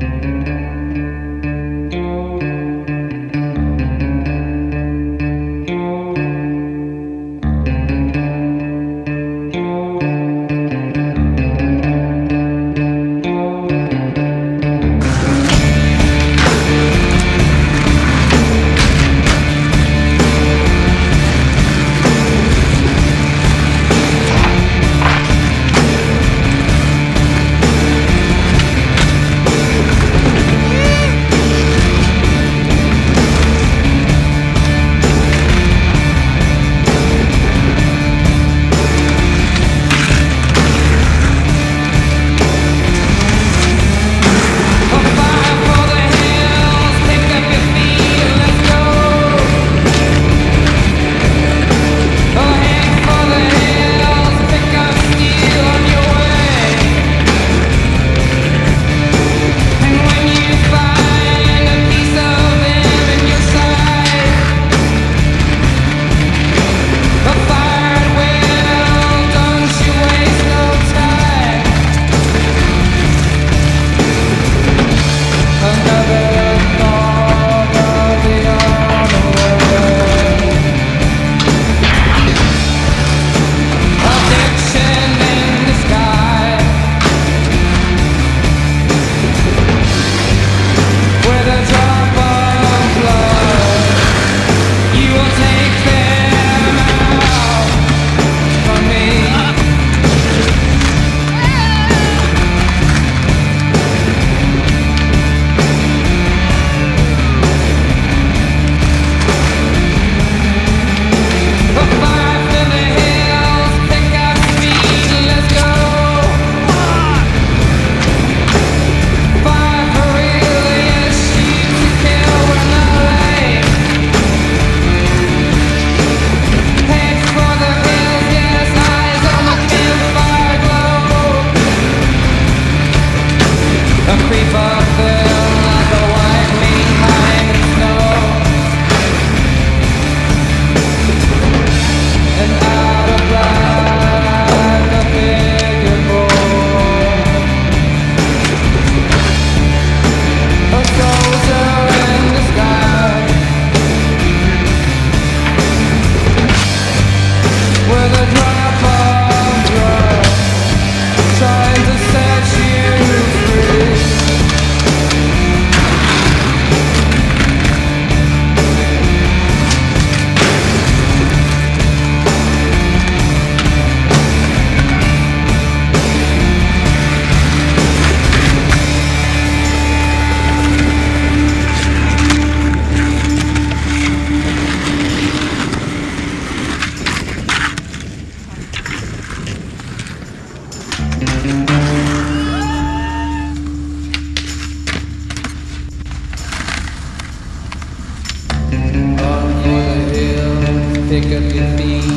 Música we can live if